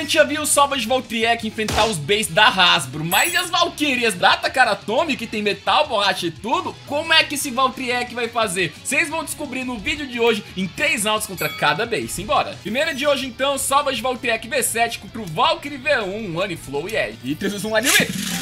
gente já viu o Salvage Valtriek enfrentar os base da Hasbro, mas e as Valkyrias da Takaratomi, que tem metal, borracha e tudo? Como é que esse Valtriek vai fazer? Vocês vão descobrir no vídeo de hoje em 3 rounds contra cada base. Simbora! Primeira de hoje então, Salvage Valtriek V7 contra o Valkyrie V1, Moneyflow e Edge. E 3, 2, 1, Line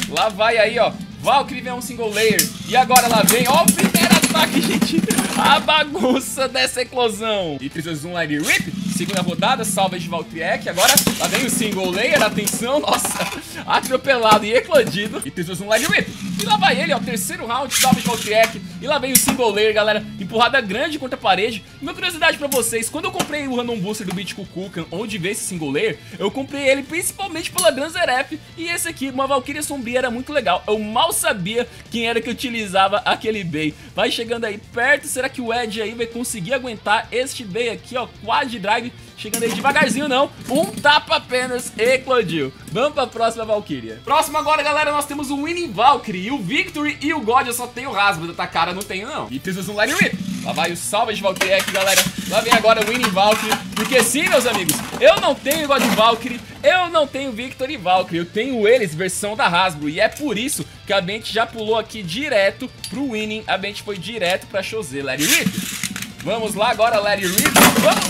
Lá vai aí, ó. Valkyrie V1 single layer. E agora lá vem, ó, o primeiro ataque, gente. A bagunça dessa eclosão. E 3, 2, 1, Line Rip. Segunda rodada, Salvage Valtriek. Agora lá vem o single layer, atenção, nossa, atropelado e eclodido. E 3, 2, 1, Line Rip. E lá vai ele, ó, terceiro round, Salvage Valtriek. E lá vem o single layer, galera, empurrada grande contra a parede. E uma curiosidade pra vocês, quando eu comprei o Random Booster do Beat Kukulkan, onde vê esse single layer, eu comprei ele principalmente pela Granzerep. E esse aqui, uma Valkyria Sombria, era muito legal. Eu mal sabia quem era que utilizava aquele Bay. Vai chegando aí perto, será que o Ed aí vai conseguir aguentar este Bay aqui, ó, Quad Drive Chegando aí devagarzinho, não. Um tapa apenas, eclodiu. Vamos pra próxima Valkyria. Próximo agora, galera, nós temos o Winning Valkyrie. E o Victory e o God eu só tenho o Rasgo. Da Takara não tenho, não. E precisa um Line Rip. Lá vai o Salvage Valkyrie aqui, galera. Lá vem agora o Winning Valkyrie. Porque sim, meus amigos, eu não tenho God Valkyrie, eu não tenho Victory Valkyrie. Eu tenho eles, versão da Hasbro. E é por isso que a Bent já pulou aqui direto pro Winning. A Bent foi direto pra Chosé. Let it rip. Vamos lá agora, Larry Reed.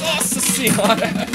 Nossa senhora.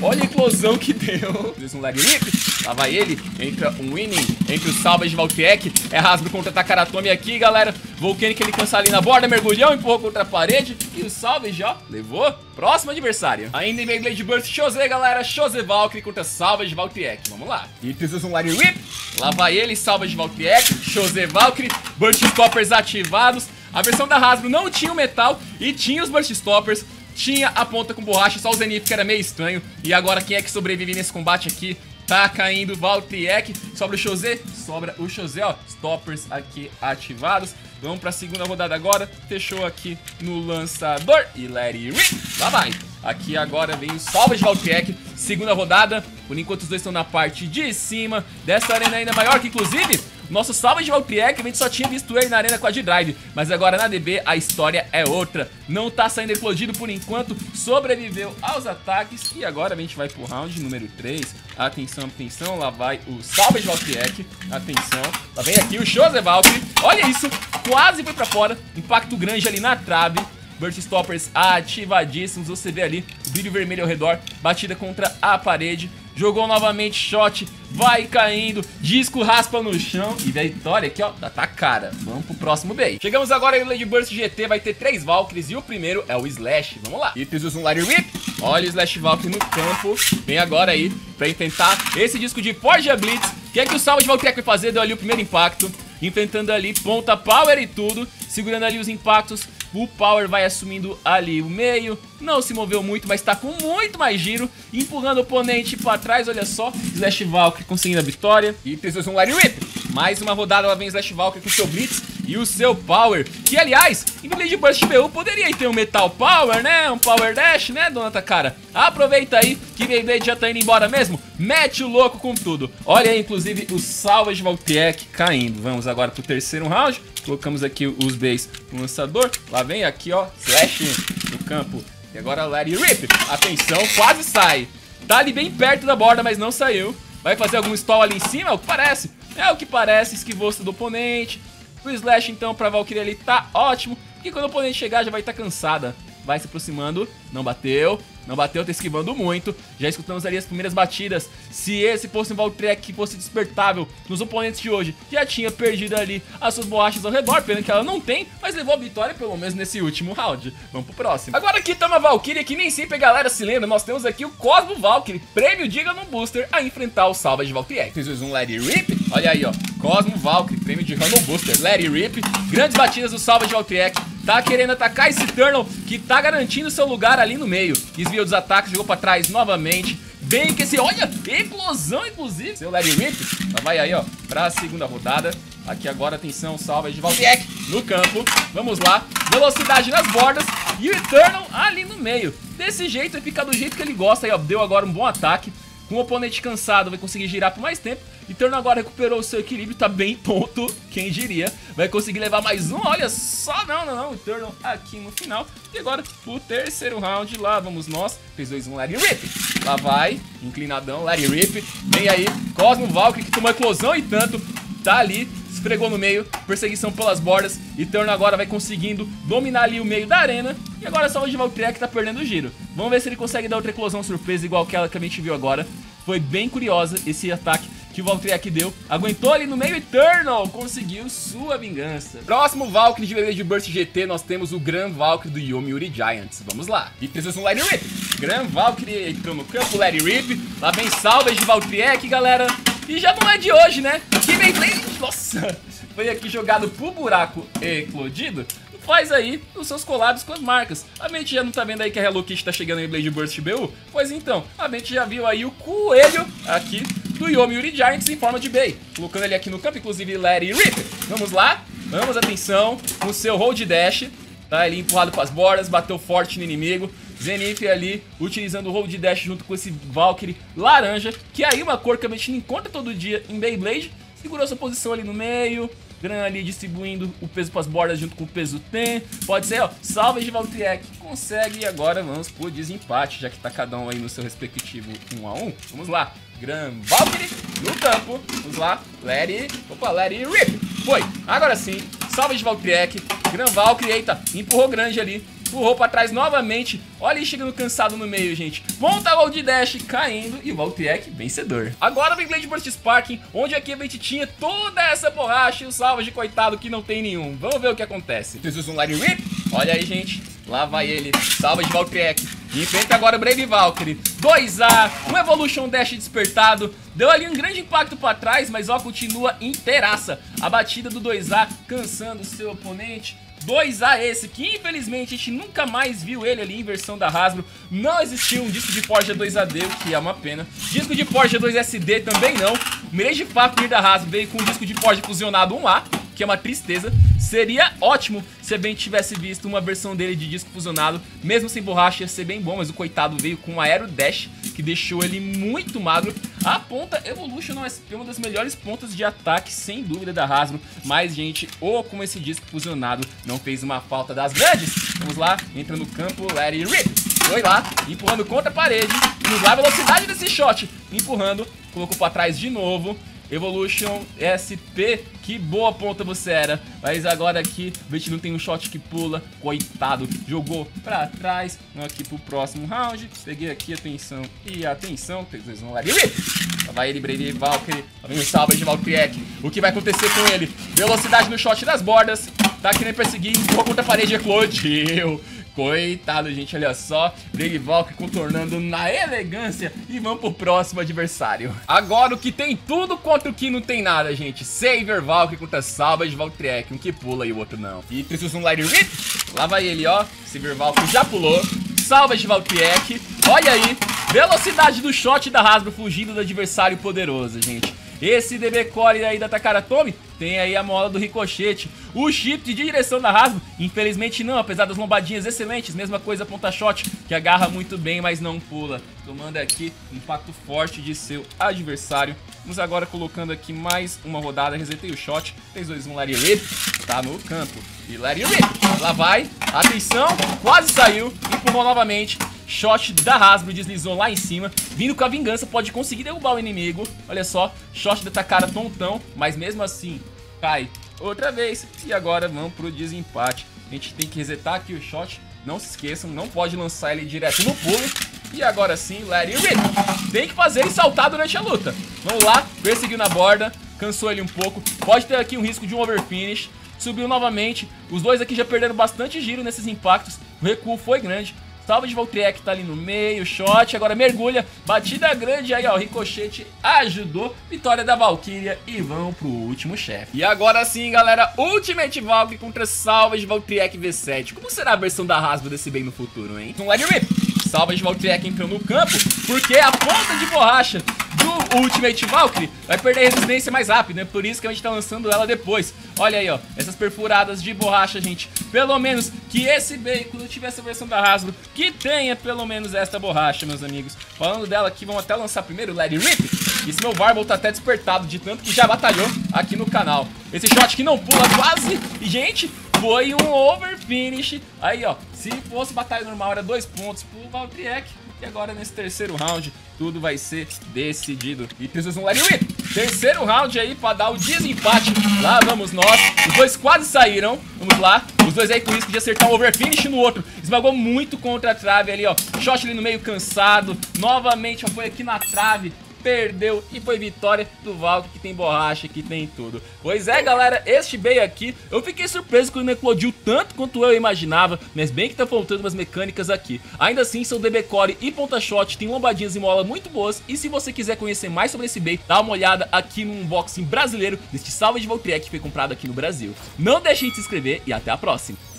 Olha a eclosão que deu. Diz um Larry Reed. Lá vai ele. Entra um Winning. Entre o Salvage Valkyek. É rasgo contra Takaratomi aqui, galera. Volcanic ele cansa ali na borda. Mergulhão. Empurra contra a parede. E o Salvage, ó. Levou. Próximo adversário. Ainda em Beyblade Burst Chose, galera. Chose Valkyrie contra Salvage Valkyriek. Vamos lá. E precisa um Larry Rip. Lá vai ele. Salvage Valkyriek. Chose Valkyrie. Burst Stoppers ativados. A versão da Hasbro não tinha o metal e tinha os Burst Stoppers, tinha a ponta com borracha, só o Zenith que era meio estranho. E agora quem é que sobrevive nesse combate aqui? Tá caindo Valtriek, sobra o José, sobra o José, ó, stoppers aqui ativados. Vamos pra segunda rodada agora, fechou aqui no lançador e let it rip, lá vai. Aqui agora vem o Salvage Valtriek, segunda rodada, por enquanto os dois estão na parte de cima dessa arena ainda maior que inclusive nosso salve de Valkyrie, a gente só tinha visto ele na arena com a D-Drive, mas agora na DB a história é outra. Não tá saindo eclodido por enquanto, sobreviveu aos ataques e agora a gente vai pro round número 3. Atenção, atenção, lá vai o salve de Valkyrie, atenção. Lá vem aqui o Valkyrie, olha isso, quase foi pra fora, impacto grande ali na trave. Burst Stoppers ativadíssimos, você vê ali o brilho vermelho ao redor, batida contra a parede. Jogou novamente shot, vai caindo, disco raspa no chão e vitória aqui, ó, tá cara. Vamos pro próximo bait. Chegamos agora em Lady Burst GT, vai ter três Valkyries e o primeiro é o Slash. Vamos lá. E preciso um Light Rip. Olha o Slash Valkyrie no campo. Vem agora aí pra enfrentar esse disco de Forja Blitz. O que é que o Salva de Valkyrie vai fazer? Deu ali o primeiro impacto. Enfrentando ali ponta power e tudo. Segurando ali os impactos o Power vai assumindo ali o meio. Não se moveu muito, mas tá com muito mais giro. Empurrando o oponente pra trás, olha só. Slash Valkyrie conseguindo a vitória. E 3, 2, 1, Larry Rip. Mais uma rodada, lá vem Slash Valkyrie com seu Blitz e o seu Power. Que, aliás, em Blade Burst BU poderia ter um Metal Power, né? Um Power Dash, né, dona Takara? Aproveita aí que Beyblade já tá indo embora mesmo. Mete o louco com tudo. Olha aí, inclusive, o Salvage Valkyrie caindo. Vamos agora pro terceiro round. Colocamos aqui os bays no lançador. Lá vem aqui, ó, Slash no campo. E agora Larry Rip. Atenção, quase sai. Tá ali bem perto da borda, mas não saiu. Vai fazer algum stall ali em cima? É o que parece. É o que parece, esquivou-se do oponente. O Slash, então, pra Valkyrie ali tá ótimo. Porque quando o oponente chegar, já vai estar tá cansada. Vai se aproximando. Não bateu. Não bateu, tá esquivando muito. Já escutamos ali as primeiras batidas. Se esse fosse um Valtrek que fosse despertável nos oponentes de hoje, já tinha perdido ali as suas borrachas ao redor. Pena que ela não tem, mas levou a vitória pelo menos nesse último round. Vamos pro próximo. Agora aqui tá uma Valkyrie que nem sempre a galera se lembra. Nós temos aqui o Cosmo Valkyrie, prêmio Diga no Booster, a enfrentar o Salva de Valkyrie. Fiz um Let It Rip. Olha aí, ó. Cosmo Valkyrie, prêmio de Random Booster. It Rip. Grandes batidas do Salva de Valkyrie. Tá querendo atacar esse Eternal, que tá garantindo seu lugar ali no meio. Desviou dos ataques, jogou pra trás novamente. Bem que esse, olha, eclosão inclusive. Seu Larry Rip, tá, vai aí, ó, pra segunda rodada. Aqui agora, atenção, salva de Valtiek no campo. Vamos lá, velocidade nas bordas e o Eternal ali no meio. Desse jeito, fica do jeito que ele gosta aí, ó, deu agora um bom ataque. Com o oponente cansado, vai conseguir girar por mais tempo. Eterno agora recuperou o seu equilíbrio, tá bem tonto, quem diria. Vai conseguir levar mais um, olha só, não, não, não. Eterno aqui no final. E agora, o terceiro round, lá vamos nós. Fez 2, 1, um, Larry Rip. Lá vai, inclinadão, Larry Rip. Vem aí, Cosmo Valkyrie, que tomou eclosão e tanto. Tá ali, esfregou no meio, perseguição pelas bordas. E Turno agora vai conseguindo dominar ali o meio da arena. E agora só o Valkyrie que tá perdendo o giro. Vamos ver se ele consegue dar outra eclosão surpresa igual aquela que a gente viu agora. Foi bem curiosa esse ataque que o Valkyrie deu. Aguentou ali no meio Eternal, conseguiu sua vingança. Próximo Valkyrie de bebê de Burst GT, nós temos o Gran Valkyrie do Yomiuri Giants. Vamos lá. E precisamos um Larry Rip. Gran Valkyrie entrou no campo, Larry Rip. Lá vem salvas de Valkyrie, galera. E já não é de hoje, né? Que Beyblade, nossa, foi aqui jogado pro buraco eclodido. Faz aí os seus collabs com as marcas. A gente já não tá vendo aí que a Hello Kitty tá chegando em Blade Burst BU? Pois então, a gente já viu aí o coelho aqui do Yomiuri Giants em forma de Bay. Colocando ele aqui no campo, inclusive Larry Rip. Vamos lá, vamos, atenção, no seu hold dash. Tá, ele empurrado para as bordas, bateu forte no inimigo. Zenith ali, utilizando o Hold Dash junto com esse Valkyrie laranja, que aí uma cor que a gente encontra todo dia em Beyblade. Segurou sua posição ali no meio, Gran ali distribuindo o peso para as bordas junto com o peso Tem. Pode ser, ó, Salvage Valtriek consegue e agora vamos pro desempate, já que tá cada um aí no seu respectivo 1 a 1 Vamos lá, Gran Valkyrie no campo, vamos lá, Larry, opa, Larry Rip, foi, agora sim, Salvage Valtriek, Gran Valkyrie, eita, empurrou grande ali, empurrou pra trás novamente. Olha ele chegando cansado no meio, gente. Monta Gold Dash caindo e o Valtriek vencedor. Agora vem Blade Burst Sparking, onde aqui a gente tinha toda essa borracha e o salva de coitado que não tem nenhum. Vamos ver o que acontece. Preciso um Light Rip. Olha aí, gente. Lá vai ele. Salva de Valtriek. Enfrenta agora o Brave Valkyrie. 2A, um Evolution Dash despertado. Deu ali um grande impacto pra trás, mas ó, continua inteiraça. A batida do 2A cansando seu oponente. 2A esse, que infelizmente a gente nunca mais viu ele ali em versão da Hasbro. Não existiu um disco de Porsche 2AD, o que é uma pena. Disco de Porsche 2SD também não. O Mirage Fafnir da Hasbro veio com um disco de Porsche fusionado 1A, que é uma tristeza. Seria ótimo se a gente tivesse visto uma versão dele de disco fusionado, mesmo sem borracha ia ser bem bom, mas o coitado veio com um Aero Dash, que deixou ele muito magro. A ponta Evolution é uma das melhores pontas de ataque, sem dúvida, da Hasbro, mas, gente, ou como esse disco fusionado não fez uma falta das grandes. Vamos lá, entra no campo, let it rip. Foi lá, empurrando contra a parede. Vamos lá, velocidade desse shot. Empurrando, colocou pra trás de novo. Evolution SP, que boa ponta você era. Mas agora aqui, o gente não tem um shot que pula. Coitado, jogou pra trás. Aqui pro próximo round. Peguei aqui, atenção e atenção. Vocês vão lá. Vai ele, Brady Valkyrie. Vem o salva de Valkyrie. O que vai acontecer com ele? Velocidade no shot das bordas. Tá querendo perseguir, empurra contra a parede, eclodiu. Coitado, gente, olha só. Big Valk contornando na elegância. E vamos pro próximo adversário. Agora o que tem tudo contra o que não tem nada, gente. Saver Valk contra Salvage Valkyriek. Um que pula e o outro não. E precisa um Light Rip. Lá vai ele, ó. Saver Valk já pulou. Salvage Valkyriek. Olha aí. Velocidade do shot da Hasbro fugindo do adversário poderoso, gente. Esse DB Core aí da Takara Tomy tem aí a mola do ricochete. O shift de direção da Hasbro, infelizmente não, apesar das lombadinhas excelentes. Mesma coisa ponta shot, que agarra muito bem, mas não pula. Tomando aqui impacto forte de seu adversário. Vamos agora colocando aqui mais uma rodada. Resetei o shot. 3, 2, 1, Larry. Tá no campo. E Larry. Lá vai. Atenção. Quase saiu. Empurrou novamente. Shot da Hasbro deslizou lá em cima. Vindo com a vingança, pode conseguir derrubar o inimigo. Olha só, shot da Takara tontão, mas mesmo assim cai outra vez. E agora vamos pro desempate. A gente tem que resetar aqui o shot. Não se esqueçam, não pode lançar ele direto no pulo. E agora sim, it rip. Tem que fazer ele saltar durante a luta. Vamos lá, perseguiu na borda, cansou ele um pouco. Pode ter aqui um risco de um overfinish. Subiu novamente. Os dois aqui já perderam bastante giro nesses impactos. O recuo foi grande. Salva de Voltriek tá ali no meio, shot, agora mergulha, batida grande aí, ó, ricochete ajudou, vitória da Valkyria e vão pro último chefe. E agora sim, galera, Ultimate Valkyrie contra Salva de Voltriek V7. Como será a versão da Hasbro desse bem no futuro, hein? Um Led Rip, Salva de Valkyrie entrou no campo, porque a ponta de borracha do Ultimate Valkyrie vai perder resistência mais rápido, né? Por isso que a gente tá lançando ela depois. Olha aí, ó, essas perfuradas de borracha, gente. Pelo menos que esse veículo tivesse a versão da Hasbro, que tenha pelo menos esta borracha, meus amigos. Falando dela aqui, vamos até lançar primeiro o Larry Rip. Esse meu Varble tá até despertado de tanto que já batalhou aqui no canal. Esse shot que não pula quase. E, gente, foi um over finish. Aí, ó, se fosse batalha normal, era dois pontos pro Valtriek. E agora, nesse terceiro round, tudo vai ser decidido. E precisam um Larry Whip. Terceiro round aí pra dar o desempate. Lá vamos nós. Os dois quase saíram. Vamos lá. Os dois aí com risco de acertar um overfinish no outro. Esmagou muito contra a trave ali, ó. Shot ali no meio cansado. Novamente, ó, foi aqui na trave perdeu e foi vitória do Valk, que tem borracha, que tem tudo. Pois é, galera, este bem aqui, eu fiquei surpreso que ele eclodiu tanto quanto eu imaginava, mas bem que tá faltando umas mecânicas aqui. Ainda assim, seu DB Core e Ponta Shot tem lombadinhas e mola muito boas, e se você quiser conhecer mais sobre esse bem, dá uma olhada aqui no unboxing brasileiro deste Salve de Valkyrie que foi comprado aqui no Brasil. Não deixem de se inscrever e até a próxima!